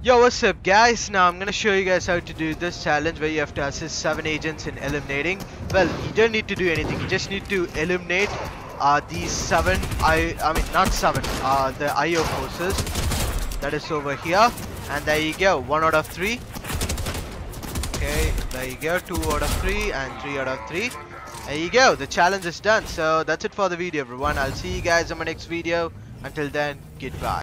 Yo, what's up guys? Now I'm gonna show you guys how to do this challenge where you have to assist 7 agents in eliminating. Well, you don't need to do anything, you just need to eliminate uh, these 7, I, I mean not 7, uh, the IO forces that is over here. And there you go, 1 out of 3. Okay, there you go, 2 out of 3 and 3 out of 3. There you go, the challenge is done. So that's it for the video everyone. I'll see you guys in my next video. Until then, goodbye.